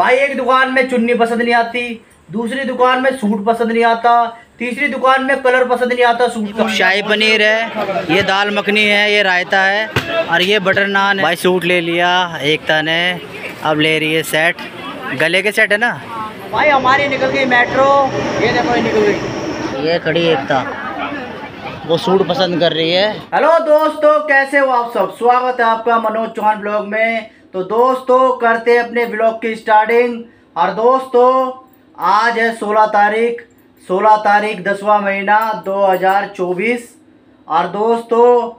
भाई एक दुकान में चुन्नी पसंद नहीं आती दूसरी दुकान में सूट पसंद नहीं आता तीसरी दुकान में कलर पसंद नहीं आता सूट का। शाही पनीर है ये दाल मखनी है ये रायता है और ये बटर नान है। भाई सूट ले लिया एकता ने अब ले रही है सेट। गले के सेट है ना? भाई हमारी निकल गई मेट्रो ये देखो ये निकल गई। ये खड़ी एकता। वो सूट पसंद कर रही है। हेलो दोस्तों कैसे हो आप सब? स्वागत है आपका मनोज चौहान ब्लॉग में। तो दोस्तों, करते हैं अपने ब्लॉग की स्टार्टिंग और दोस्तों, आज है 16 तारीख 16 तारीख दसवा महीना 2024 और दोस्तों,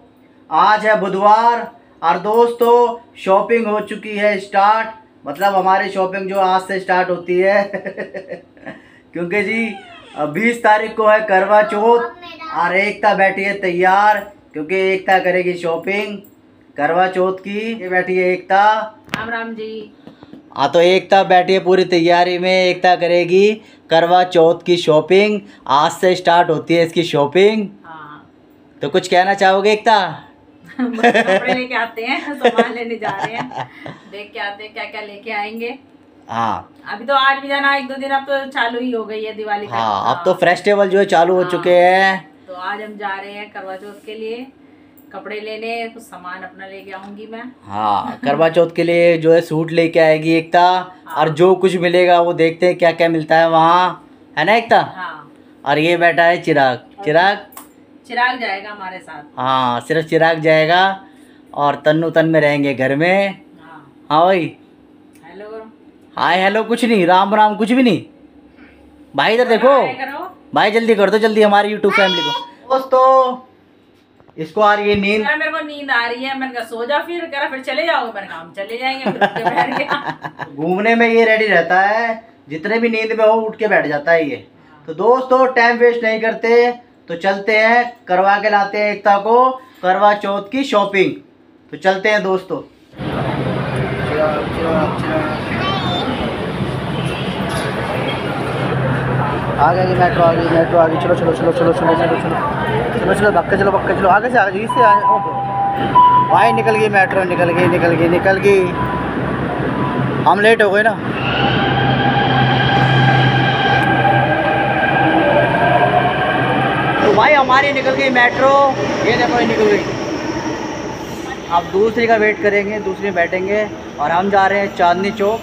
आज है बुधवार। और दोस्तों शॉपिंग हो चुकी है स्टार्ट मतलब हमारी शॉपिंग जो आज से स्टार्ट होती है। क्योंकि जी बीस तारीख को है करवा चौथ। और एकता बैठी है तैयार, क्योंकि एकता करेगी शॉपिंग करवा चौथ की ये बैठी है एकता। राम राम जी। हाँ तो एकता बैठी है पूरी तैयारी में एकता करेगी करवा चौथ की शॉपिंग। आज से स्टार्ट होती है इसकी शॉपिंग। हाँ। तो कुछ कहना चाहोगे एकता? कपड़े लेके आते हैं सामान लेने जा रहे हैं। देख के आते हैं क्या क्या लेके आएँगे। हाँ। अभी तो आज भी जाना एक दो दिन अब तो चालू ही हो गई है दिवाली हाँ अब तो फेस्टिवल जो है चालू हो हाँ। चुके हैं। तो आज हम जा रहे हैं करवा चौथ के लिए। कपड़े लेने कुछ सामान अपना लेके आऊँगी मैं। हाँ करवा चौथ के लिए जो है सूट लेके आएगी एकता हाँ। और जो कुछ मिलेगा वो देखते हैं क्या क्या मिलता है वहाँ। है ना एकता? हाँ। और ये बैठा है चिराग। चिराग? चिराग जाएगा हमारे साथ। हाँ सिर्फ़ चिराग जाएगा और तन्नू तन में रहेंगे घर में। हाँ। हाँ भाई। हेलो। हाय हेलो कुछ नहीं राम राम कुछ भी नहीं। भाई इधर देखो। भाई जल्दी कर दो जल्दी हमारी यूट्यूब फैमिली को। दोस्तों इसको आ रही है नींद। मेरे को नींद आ रही है मैंने कहा सो जा फिर कह रहा फिर चले जाओगे मैंने कहा हम चले जाएँगे घूमने में ये रेडी रहता है जितने भी नींद में हो उठ के बैठ जाता है ये। तो दोस्तों टाइम वेस्ट नहीं करते तो चलते हैं करवा के लाते हैं एकता को करवा चौथ की शॉपिंग तो चलते हैं दोस्तों। आ गई मेट्रो आ गई मेट्रो आ गई। चलो चलो चलो चलो चलो चलो चलो चलो चलो, पक्के चलो पक्के, चलो आगे से आगे इससे आगे भाई, निकल गई मेट्रो निकल गई निकल गई निकल गई। हम लेट हो गए ना। तो भाई, हमारी निकल गई मेट्रो ये देखो, ये निकल गई। अब दूसरी का वेट करेंगे, दूसरी बैठेंगे और हम जा रहे हैं चांदनी चौक।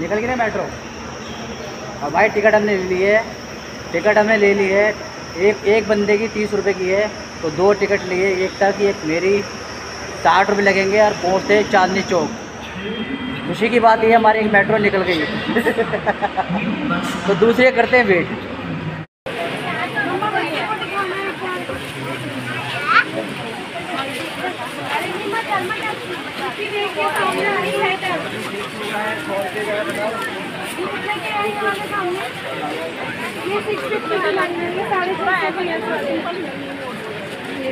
निकल गई ना मेट्रो और भाई टिकट हमने ले ली है। टिकट हमने ले ली है। एक एक बंदे की तीस रुपये की है। तो दो टिकट लिए, एक तक की एक मेरी। साठ रुपये लगेंगे और पहुँचते चांदनी चौक। खुशी की बात ये हमारी एक मेट्रो निकल गई। तो दूसरे करते हैं वेट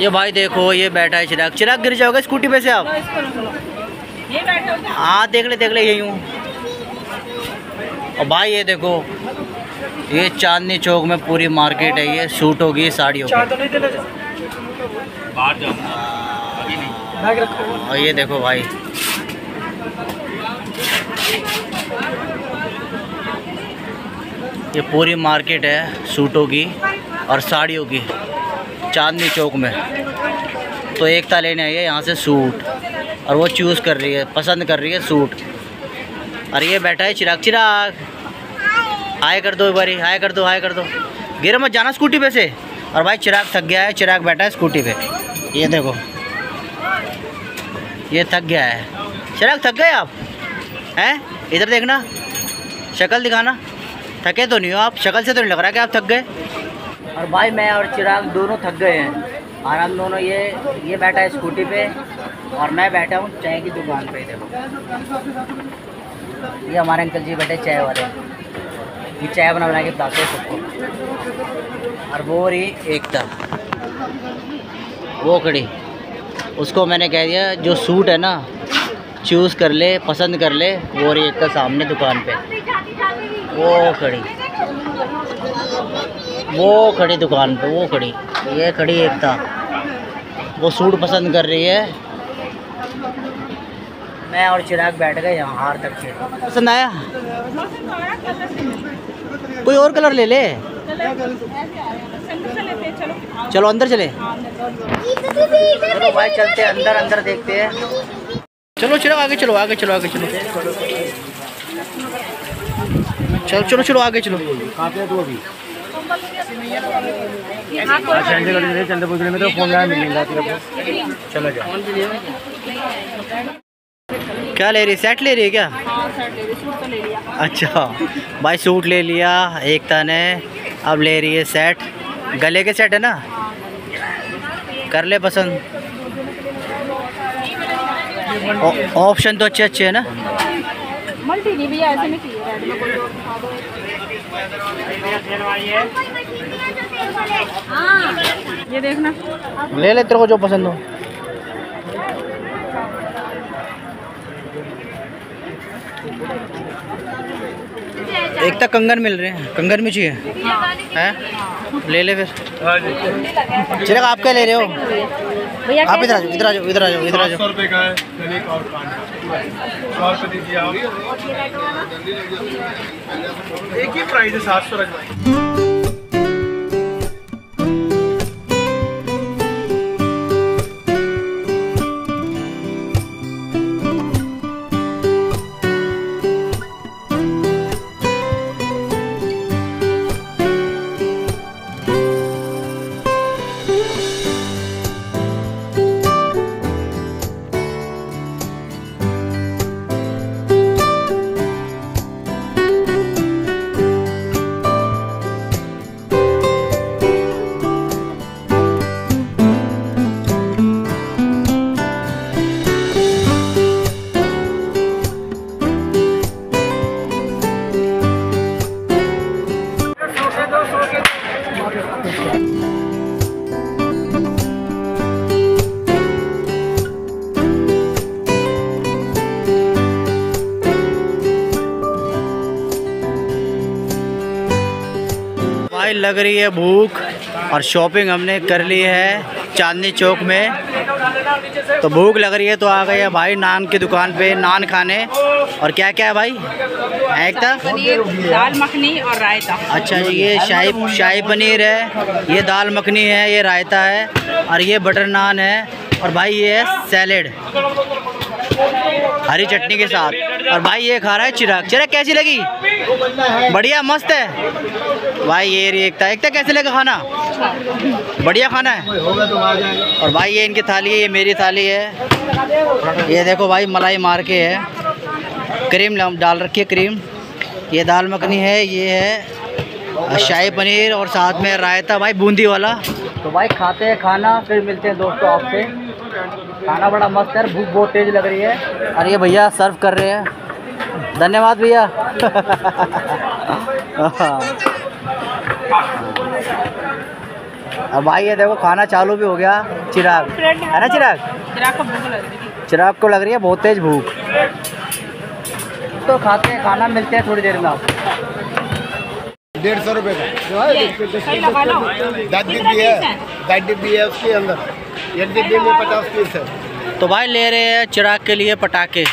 ये भाई देखो ये बैठा है चिराग। चिराग गिर जाओगे? स्कूटी पे से आप? ये बैठे हो क्या हाँ देख ले देख ले यही हूँ। और भाई ये देखो। ये चांदनी चौक में पूरी मार्केट है ये सूट होगी साड़ी होगी। और ये देखो भाई। ये पूरी मार्केट है सूटों की और साड़ियों की चांदनी चौक में। तो एकता लेने आई है यहाँ से सूट और वो चूज़ कर रही है पसंद कर रही है सूट। और ये बैठा है चिराग चिराग। हाय कर दो एक बारी, हाय कर दो, हाय कर दो। गिर मत जाना स्कूटी पे से। और भाई चिराग थक गया है, चिराग बैठा है स्कूटी पे। ये देखो। ये थक गया है। चिराग, थक गए आप? हैं? इधर देखना। शक्ल दिखाना। थके तो नहीं हो आप? शक्ल से तो नहीं लग रहा कि आप थक गए। और भाई मैं और चिराग दोनों थक गए हैं। और हम दोनों ये ये बैठा है स्कूटी पे। और मैं बैठा हूँ चाय की दुकान पे, देखो। ये हमारे अंकल जी बैठे चाय वाले। ये चाय बना बना के पिलाते हैं सबको। और वो रही एकता। वो खड़ी। उसको मैंने कह दिया, जो सूट है ना चूज़ कर ले, पसंद कर ले। वो रही एकता सामने दुकान पे। वो खड़ी। वो खड़ी दुकान पे, वो खड़ी। ये खड़ी एकता। वो सूट पसंद कर रही है। मैं और चिराग बैठ गए यहाँ, हार तक पसंद आया? कोई और कलर ले ले। चलो अंदर चले। चलो भाई चलते हैं अंदर अंदर देखते हैं। चलो चलो आगे चलो आगे चलो आगे चलो। चलो चलो चलो आगे चलो। चंद्रपुर में तो फ़ोन मिलेगा चलो जाओ। क्या ले रही है? सेट ले रही है क्या? अच्छा भाई सूट ले लिया एकता ने अब ले रही है सेट गले के सेट है ना? कर ले पसंद। ऑप्शन तो अच्छे अच्छे है ना? मल्टी नहीं भैया ऐसे नहीं चाहिए रेड में कोई और दिखा दो। हाँ ये देखना। ले ले तेरे को जो पसंद हो। एक तक कंगन मिल रहे हैं। कंगन में चाहिए। हैं? ले ले फिर। चलो आप क्या ले रहे हो? आप इधर आ जाओ इधर आ जाओ इधर आ जाओ इधर आ जाओ। है एक ही प्राइस है सात सौ लग रही है भूख और शॉपिंग हमने कर ली है चांदनी चौक में। तो भूख लग रही है तो आ गए हैं भाई नान की दुकान पे नान खाने। और क्या क्या है भाई? एक था दाल मखनी और रायता। अच्छा जी ये शाही शाही पनीर है ये दाल मखनी है ये रायता है और ये बटर नान है और भाई ये है सैलेड। हरी चटनी के साथ। और भाई ये खा रहा है चिराग। चिराग, कैसी लगी? बढ़िया, मस्त है। भाई ये एकता एकता कैसे लगा खाना? बढ़िया खाना है। और भाई ये इनकी थाली है, ये मेरी थाली है। ये देखो भाई, मलाई मार के है। क्रीम डाल रखी है क्रीम। ये दाल मखनी है, ये है शाही पनीर, और साथ में रायता, भाई बूंदी वाला। तो भाई खाते हैं खाना, फिर मिलते हैं दोस्तों आपसे। खाना बड़ा मस्त है भूख बहुत तेज़ लग रही है। और ये भैया सर्व कर रहे हैं। धन्यवाद भैया। अब भाई ये देखो खाना चालू भी हो गया। चिराग। है ना चिराग? चिराग को भूख लग रही थी चिराग को लग रही है बहुत तेज भूख। तो खाते हैं खाना मिलते हैं थोड़ी देर में आप। डेढ़ सौ रुपये का। कितना डिब्बी है दस डिब्बी है उसके अंदर। एक डिब्बी में पचास पीस है। तो भाई ले रहे हैं चिराग के लिए पटाखे।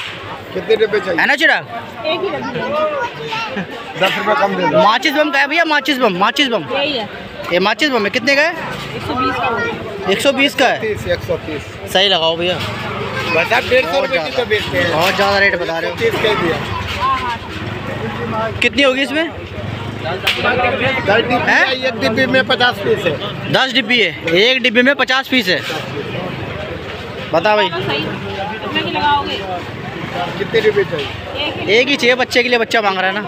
कितने डिब्बे है चाहिए ना चिराग? ही दस रुपये कम दे माचिस बम का है भैया माचिस बम माचिस बम। ये माचिस बम है कितने का है? एक सौ बीस का होगा। एक सौ बीस का है? एक सौ तीस। सही लगाओ भैया। डेढ़ सौ रुपये की तो बेचते हैं। बहुत ज़्यादा रेट बता रहे कह दिया। हो। कितनी होगी इसमें? दस डिब्बी है। एक डिब्बी में पचास पीस है। दस डिब्बी है एक डिब्बी में पचास पीस है बता भाई। कितने चाहिए एक ही चाहिए बच्चे के लिए, बच्चा मांग रहा है ना।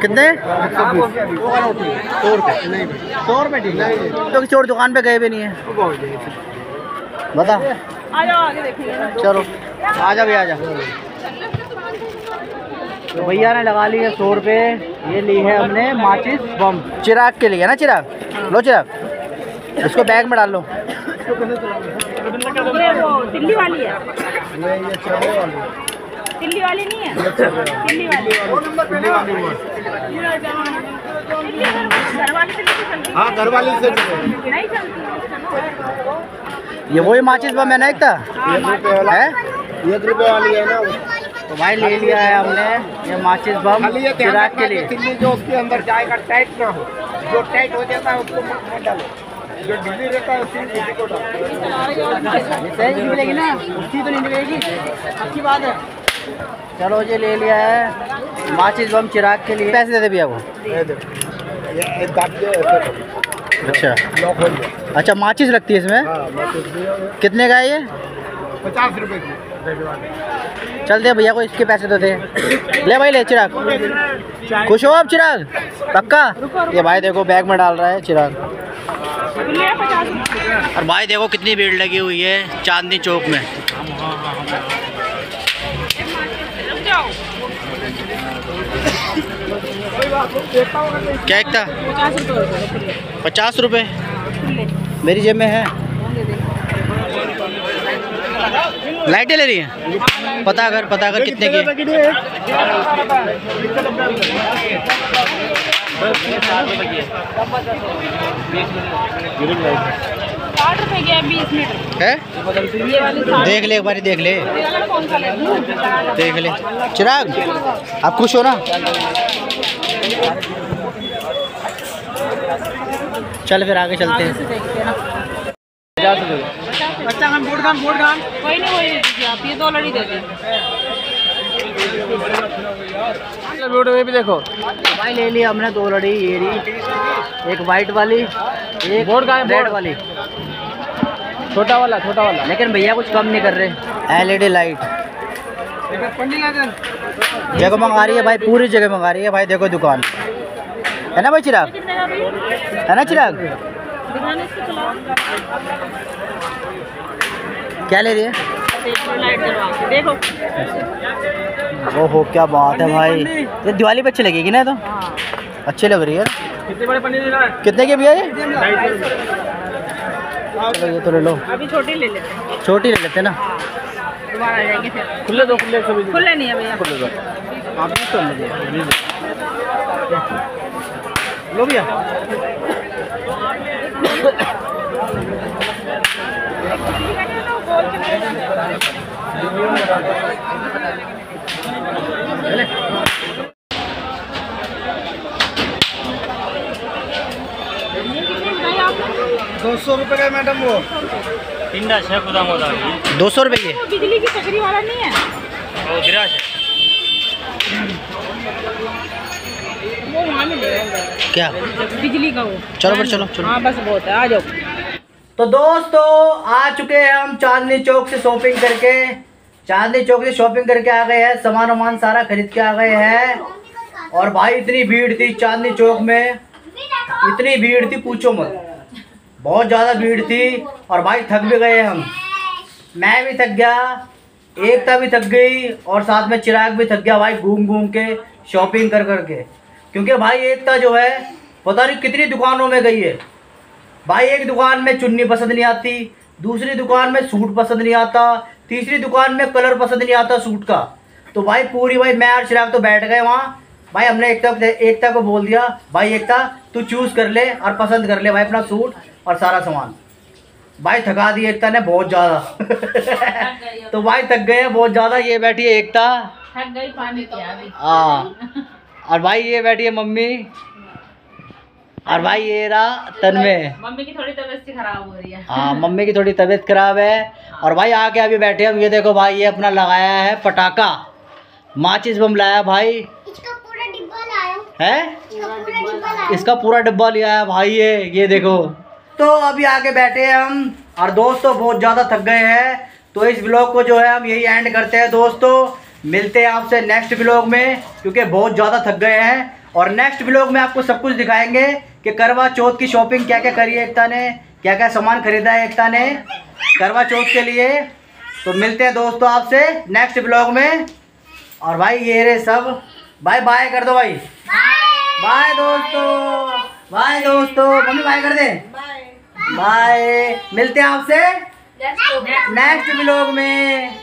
कितने? किसी और दुकान पे गए भी नहीं है। बता। चलो, आ जा भैया, आ जा। तो भैया ने लगा ली है सौ रुपये ये ली है हमने माचिस बम। चिराग के लिए ना चिराग? लो चिराग। इसको बैग में डाल लो। ये दिल्ली वाली है। नहीं ये चढ़े वाली दिल्ली वाली नहीं है? दिल्ली वाली। दिल्ली वाली वो। दिल्ली घर वाली से हाँ। घर वाली से चढ़े। नहीं चलती। ये वही माचिस बम है ना एक था एक रुपए वाला है? एक रुपए वाली है ना। तो भाई ले लिया है हमने ये माचिस बम चिराग के लिए। तिल्ली जो उसके अंदर जाएगा टाइट ना हो जो टाइट हो जाता है उसको मत डालो। जो ढीली रहता है उसकी किसी को डालो। ये ना? उसकी तो नहीं निकलेगी अच्छी बात है। चलो ये ले लिया है माचिस बम चिराग के लिए। पैसे दे दे भैया करो। अच्छा। अच्छा माचिस लगती है इसमें? हाँ कितने का है ये? पचास रुपये की। चल दे भैया को, इसके पैसे तो दे। ले भाई, ले, चिराग। खुश हो आप, चिराग? पक्का? ये भाई देखो, बैग में डाल रहा है, चिराग। और भाई देखो, कितनी भीड़ लगी हुई है, चांदनी चौक में। क्या एक था पचास रुपये मेरी जेब में है। लाइटें ले रही हैं? पता कर पता कर कितने की है? है? देख ले एक बार, देख ले। देख ले। चिराग, आप खुश हो ना? चल फिर आगे चलते हैं। बच्चा हम बोर्ड खान बोर्ड खान। कोई नहीं वही आप ये दो लड़ी दे दी। वीडियो में भी देखो। भाई ले लिया हमने दो लड़ी ये रही। एक वाइट वाली एक बोर्ड है, रेड बोर्ड? वाली। छोटा वाला छोटा वाला। लेकिन भैया कुछ कम नहीं कर रहे। एलईडी लाइट जगह मंगा रही है भाई पूरी जगह मंगा रही है भाई देखो दुकान। है ना भाई चिराग? का है ना चिराग? क्या ले रही है? देखो। ओहो क्या बात है भाई। ये दिवाली पे अच्छी लगेगी ना तो? हाँ। अच्छी लग रही है। कितने बड़े पनीर है? कितने की भैया ये? चलो ये तो ले लो। अभी छोटी ले लेते छोटी ले लेते हैं ना? दोबारा आ जाएँगे फिर। खुले दो खुले सभी खुले नहीं है भैया। आप बीस तो लीजिए लो भैया। दो सौ रुपए का मैडम वो। दो सौ रुपये वो बिजली की चकरी वाला नहीं है। वो वहाँ मिलेगा क्या? बिजली का वो। चलो फिर चलो चलो। हाँ बस बहुत है आ जाओ। तो दोस्तों आ चुके हैं हम चांदनी चौक से शॉपिंग करके। चांदनी चौक से शॉपिंग करके आ गए हैं सामान वामान सारा खरीद के आ गए हैं। और भाई इतनी भीड़ थी चांदनी चौक में। इतनी भीड़ थी पूछो मत। बहुत ज़्यादा भीड़ थी और भाई थक भी गए हम। मैं भी थक गया एकता भी थक गई और साथ में चिराग भी थक गया भाई घूम घूम के शॉपिंग कर कर के क्योंकि भाई एकता जो है पता नहीं कितनी दुकानों में गई है। भाई एक दुकान में चुन्नी पसंद नहीं आती दूसरी दुकान में सूट पसंद नहीं आता तीसरी दुकान में कलर पसंद नहीं आता सूट का। तो भाई पूरी भाई मैं और चिराग तो बैठ गए वहाँ। भाई हमने एकता एकता को बोल दिया भाई एकता तू चूज़ कर ले और पसंद कर ले भाई अपना सूट और सारा सामान। भाई थका दी एकता ने बहुत ज़्यादा। तो भाई थक गए बहुत ज़्यादा। ये बैठी है एकता। थक गई पानी हाँ। और भाई ये बैठी है मम्मी। और भाई ये रहा तन्मय मम्मी की थोड़ी तबीयत सी खराब हो रही है। हाँ मम्मी की थोड़ी तबीयत खराब है। और भाई आके अभी बैठे हम ये देखो भाई ये अपना लगाया है पटाखा। माचिस बम लाया भाई। इसका पूरा डिब्बा लाया। है? इसका पूरा डिब्बा लिया। है भाई ये ये देखो। तो अभी आके बैठे हैं हम और दोस्तों बहुत ज़्यादा थक गए हैं। तो इस ब्लॉग को जो है हम यही एंड करते हैं दोस्तों। मिलते हैं आपसे नेक्स्ट ब्लॉग में क्योंकि बहुत ज़्यादा थक गए हैं। और नेक्स्ट ब्लॉग में आपको सब कुछ दिखाएँगे कि करवा चौथ की शॉपिंग क्या क्या करी है एकता ने क्या क्या सामान खरीदा है एकता ने करवा चौथ के लिए। तो मिलते हैं दोस्तों आपसे नेक्स्ट ब्लॉग में। और भाई ये रे सब। बाय बाय कर दो भाई। बाय दोस्तों। बाय दोस्तों। मम्मी बाय कर दे। बाय मिलते हैं आपसे नेक्स्ट ब्लॉग में।